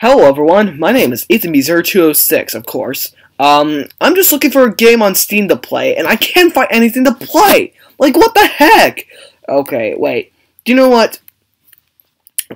Hello everyone, my name is Ethan EthanB0206, of course. Um, I'm just looking for a game on Steam to play, and I can't find anything to play! Like, what the heck? Okay, wait. Do you know what?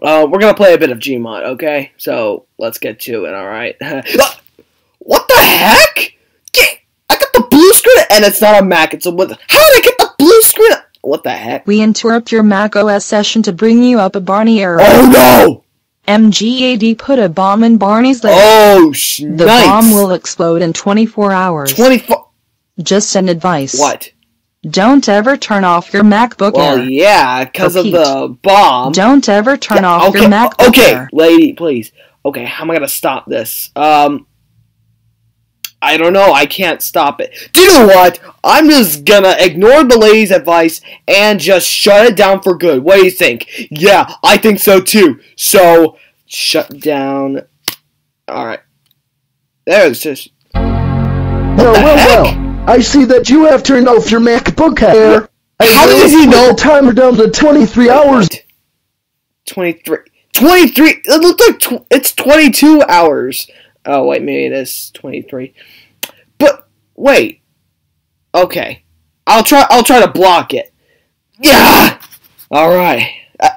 Uh, we're gonna play a bit of Gmod, okay? So, let's get to it, alright? what the heck? Get, I got the blue screen, and it's not a Mac, it's a... What, how did I get the blue screen? What the heck? We interrupt your Mac OS session to bring you up a Barney error. Oh no! MGAD put a bomb in Barney's leg. Oh, sh- the nice. bomb will explode in 24 hours. 24... Just an advice. What? Don't ever turn off your MacBook Well, Air. yeah, because of the bomb. Don't ever turn Yeah, off okay, your MacBook Okay, Air. lady, please. Okay, how am I gonna stop this? Um, I don't know. I can't stop it. Do you know what? I'm just gonna ignore the lady's advice and just shut it down for good. What do you think? Yeah, I think so too. So, shut down. All right. There's just. Well, well, heck? well. I see that you have turned off your MacBook Air. How does he know- The timer down to 23 hours. 23. 23. It looks like tw- it's 22 hours. Oh, wait, maybe it is 23. Wait. Okay. I'll try, I'll try to block it. Yeah! Alright. Uh,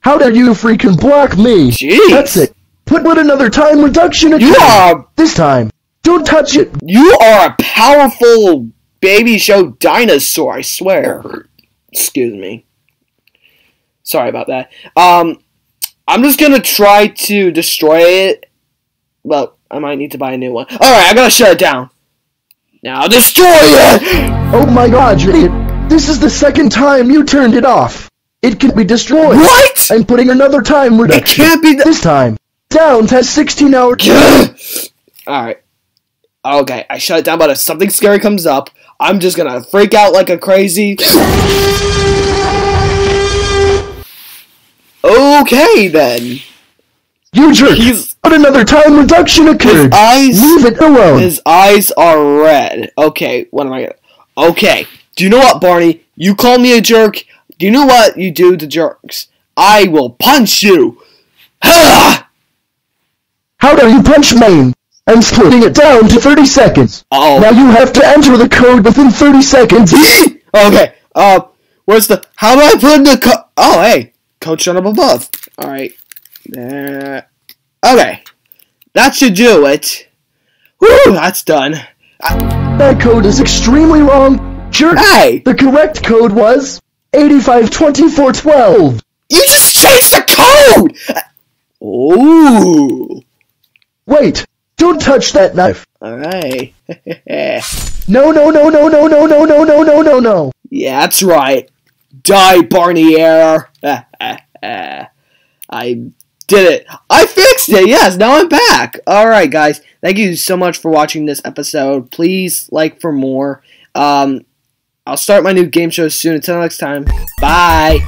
How dare you freaking block me? Jeez. That's it. Put put another time reduction you account. are, This time. Don't touch it. you are a powerful baby show dinosaur, I swear. Excuse me. Sorry about that. Um, I'm just gonna try to destroy it. Well, I might need to buy a new one. Alright, I gotta shut it down. Now destroy it! Oh my god, you idiot. This is the second time you turned it off. It can be destroyed. What? I'm putting another time It can't be the- This time. Down to 16 hours. Alright. Okay, I shut it down, but if something scary comes up, I'm just gonna freak out like a crazy. Okay, then. You jerk. He's. Put another time reduction His occurred. eyes. Leave it alone. His eyes are red. Okay, what am I gonna. Okay. Do you know what, Barney? You call me a jerk. Do you know what you do to jerks? I will punch you! Ha! How dare you punch Maine? I'm splitting it down to 30 seconds. Oh. Now you have to enter the code within 30 seconds. okay. Uh, where's the? How do I put in the co- Oh, hey, code shown up above. All right. There. Okay. That should do it. Whew, that's done. Uh, that code is extremely wrong. Jerk. Hey, The correct code was 852412. you just changed the code. Ooh. Wait. Don't touch that knife. All right. No, no, no, no, no, no, no, no, no, no, no, no. yeah, that's right. Die, Barney Air. I did it. I fixed it. Yes, now I'm back. All right, guys. Thank you so much for watching this episode. Please like for more. Um, I'll start my new game show soon. Until next time. Bye.